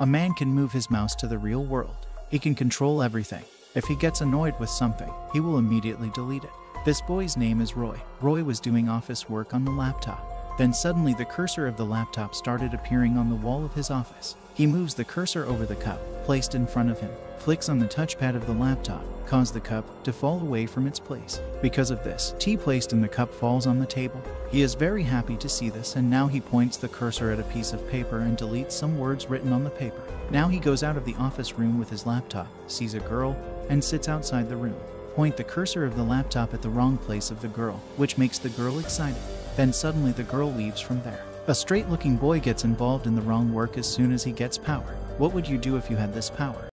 A man can move his mouse to the real world. He can control everything. If he gets annoyed with something, he will immediately delete it. This boy's name is Roy. Roy was doing office work on the laptop. Then suddenly the cursor of the laptop started appearing on the wall of his office. He moves the cursor over the cup, placed in front of him, flicks on the touchpad of the laptop, cause the cup to fall away from its place. Because of this, tea placed in the cup falls on the table. He is very happy to see this and now he points the cursor at a piece of paper and deletes some words written on the paper. Now he goes out of the office room with his laptop, sees a girl, and sits outside the room. Point the cursor of the laptop at the wrong place of the girl, which makes the girl excited. Then suddenly the girl leaves from there. A straight looking boy gets involved in the wrong work as soon as he gets power. What would you do if you had this power?